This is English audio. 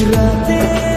Mirate.